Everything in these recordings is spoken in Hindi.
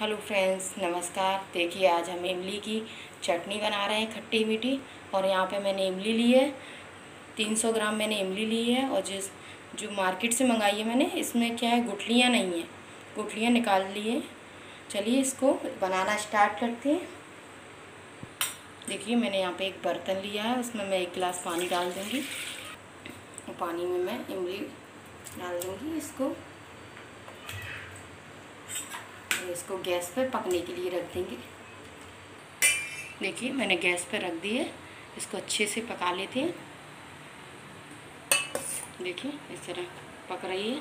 हेलो फ्रेंड्स, नमस्कार। देखिए, आज हम इमली की चटनी बना रहे हैं खट्टी मीठी और यहाँ पे मैंने इमली ली है। 300 ग्राम मैंने इमली ली है और जिस, जो मार्केट से मंगाई है मैंने, इसमें क्या है, गुठलियाँ नहीं हैं। गुठलियाँ निकाल ली है। चलिए इसको बनाना स्टार्ट करते हैं। देखिए, मैंने यहाँ पे एक बर्तन लिया है, उसमें मैं एक गिलास पानी डाल दूँगी। पानी में मैं इमली डाल दूँगी इसको। और इसको गैस पर पकने के लिए रख देंगे। देखिए, मैंने गैस पर रख दी है इसको अच्छे से पका लेते हैं। देखिए, इस तरह पक रही है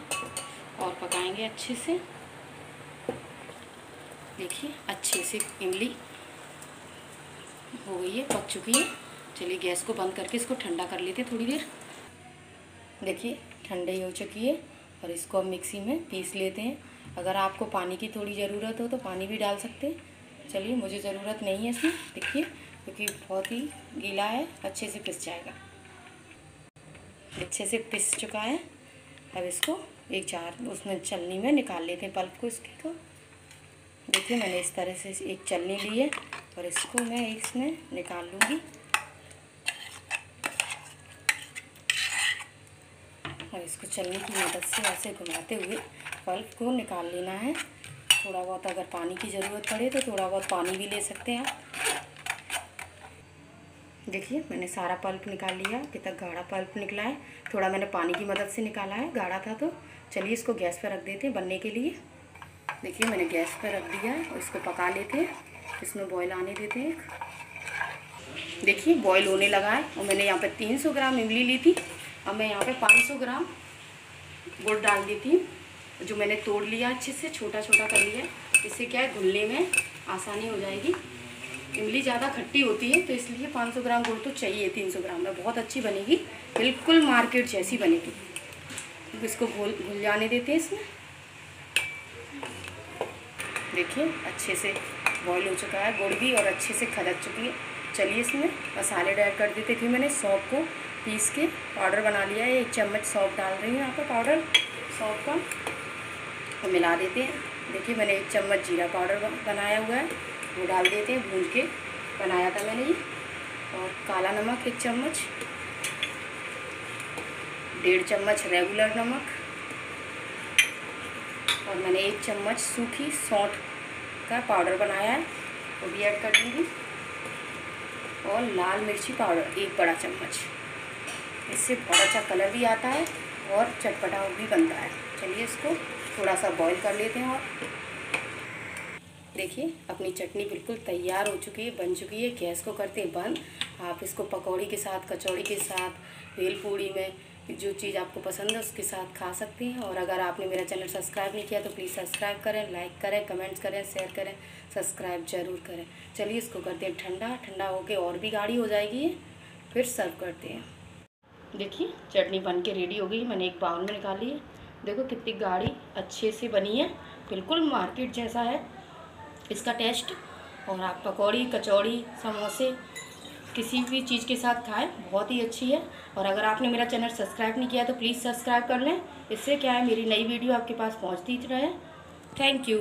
और पकाएँगे अच्छे से। देखिए, अच्छे से इमली हो गई है, पक चुकी है। चलिए, गैस को बंद करके इसको ठंडा कर लेते थोड़ी देर। देखिए, ठंडी हो चुकी है। और इसको हम मिक्सी में पीस लेते हैं। अगर आपको पानी की थोड़ी ज़रूरत हो तो पानी भी डाल सकते हैं। चलिए, मुझे ज़रूरत नहीं है इसमें, देखिए, क्योंकि बहुत ही गीला है, अच्छे से पिस जाएगा। अच्छे से पिस चुका है। अब इसको एक चार उसमें चलनी में निकाल लेते हैं पल्प को इसके तो। देखिए, मैंने इस तरह से एक चलनी ली है और इसको मैं इसमें निकाल लूँगी। इसको चलने की मदद से ऐसे घुमाते हुए पल्प को निकाल लेना है। थोड़ा बहुत अगर पानी की ज़रूरत पड़े तो थोड़ा बहुत पानी भी ले सकते हैं आप। देखिए, मैंने सारा पल्प निकाल लिया। अभी तक गाढ़ा पल्प निकला है। थोड़ा मैंने पानी की मदद से निकाला है। गाढ़ा था तो। चलिए इसको गैस पर रख देते हैं बनने के लिए। देखिए, मैंने गैस पर रख दिया है और इसको पका लेते हैं। इसमें बॉयल आने देते हैं। देखिए, बॉयल होने लगा है और मैंने यहाँ पर 300 ग्राम इमली ली थी। अब मैं यहाँ पे 500 ग्राम गुड़ डाल दी थी जो मैंने तोड़ लिया अच्छे से, छोटा छोटा कर लिया। इससे क्या है, घुलने में आसानी हो जाएगी। इमली ज़्यादा खट्टी होती है तो इसलिए 500 ग्राम गुड़ तो चाहिए 300 ग्राम में। बहुत अच्छी बनेगी, बिल्कुल मार्केट जैसी बनेगी। तो इसको घुल घुल जाने देते हैं इसमें। देखिए, अच्छे से बॉईल हो चुका है, गुड़ भी और अच्छे से खदक चुकी है। चलिए इसमें मसाले ऐड कर देते थे मैंने सौंप को। पीस के पाउडर बना लिया है। एक चम्मच सौंप डाल रही हूँ यहाँ पर पाउडर। सौंप का। तो मिला देते हैं। देखिए, मैंने एक चम्मच जीरा पाउडर बनाया हुआ है। वो डाल देते हैं, भून के। बनाया था मैंने ये। और काला नमक एक चम्मच। डेढ़ चम्मच रेगुलर नमक। और मैंने एक चम्मच सूखी सौंठ का पाउडर बनाया है। वो भी ऐड कर दूँगी। और लाल मिर्ची पाउडर, एक बड़ा चम्मच। इससे बहुत अच्छा कलर भी आता है और चटपटा भी बनता है। चलिए इसको थोड़ा सा बॉईल कर लेते हैं और देखिए, अपनी चटनी बिल्कुल तैयार हो चुकी है, बन चुकी है। गैस को करते हैं बंद। आप इसको पकौड़ी के साथ, कचौड़ी के साथ, भेल पूड़ी में जो चीज़ आपको पसंद है, उसके साथ खा सकते हैं। और अगर आपने मेरा चैनल सब्सक्राइब नहीं किया तो प्लीज़ सब्सक्राइब करें, लाइक करें, कमेंट्स करें, शेयर करें, सब्सक्राइब ज़रूर करें। चलिए इसको करते हैं ठंडा। ठंडा होके और भी गाढ़ी हो जाएगी, फिर सर्व करते हैं। देखिए, चटनी बन के रेडी हो गई, मैंने एक बाउल में निकाली है। देखो कितनी गाढ़ी, अच्छे से बनी है। बिल्कुल मार्केट जैसा है। इसका टेस्ट और आप पकौड़ी, कचौड़ी, समोसे, किसी भी चीज़ के साथ खाएँ, बहुत ही अच्छी है। और अगर आपने मेरा चैनल सब्सक्राइब नहीं किया तो प्लीज़ सब्सक्राइब कर लें। इससे क्या है, मेरी नई वीडियो आपके पास पहुँचती रहे। Thank you